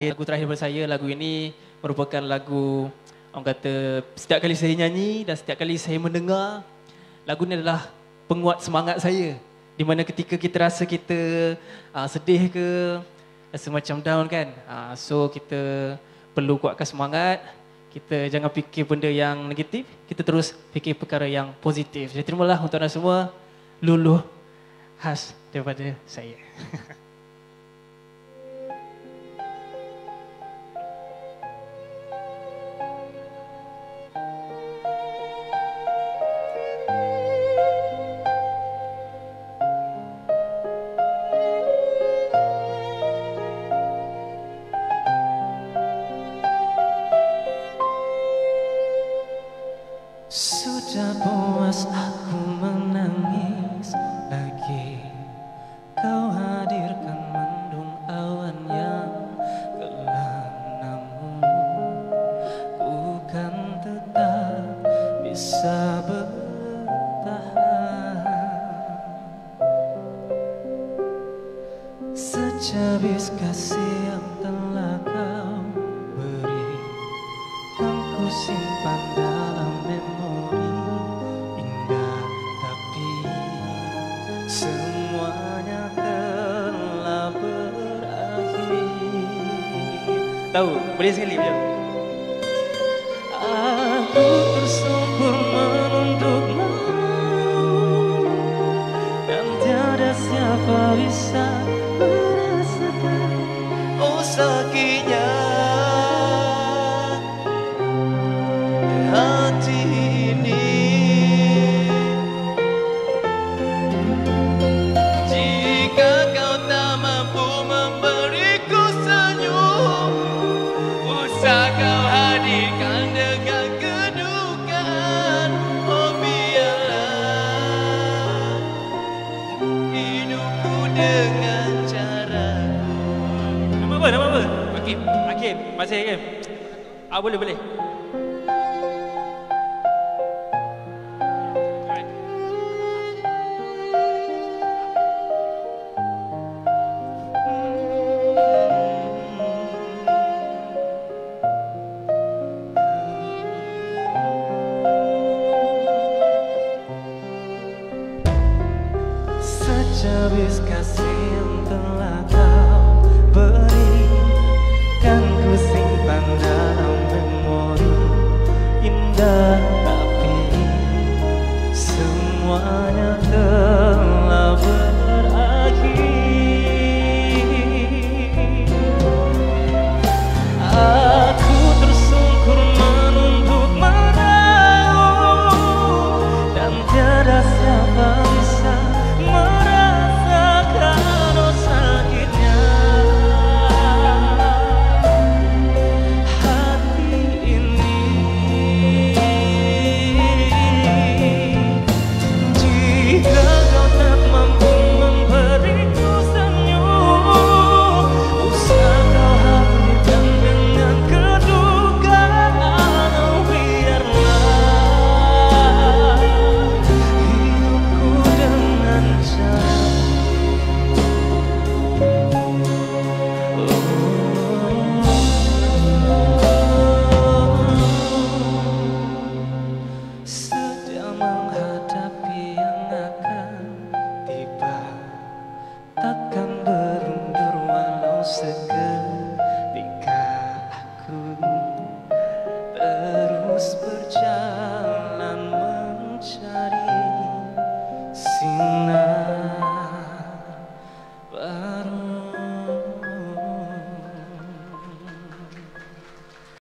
Lagu terakhir daripada saya, lagu ini merupakan lagu orang kata setiap kali saya nyanyi dan setiap kali saya mendengar lagu ini adalah penguat semangat saya. Di mana ketika kita rasa kita uh, sedih ke rasa macam down kan? Uh, so kita perlu kuatkan semangat. Kita jangan fikir benda yang negatif kita terus fikir perkara yang positif. Jadi terimalah untuk anda semua luluh khas daripada saya Sudah puas aku menangis lagi. Kau hadirkan mendung awan yang gelap Namun ku kan tetap bisa bertahan. Secabis kasih yang telah kau beri Kan ku simpan Tahu, boleh sekali macam Aku tersungkur menunduk malu Dan tiada siapa bisa merasakan. Oh sakitnya dengan caraku Nama apa? Nama apa? Hakim Hakim Masih Hakim Ah boleh boleh Secabis kasih yang telah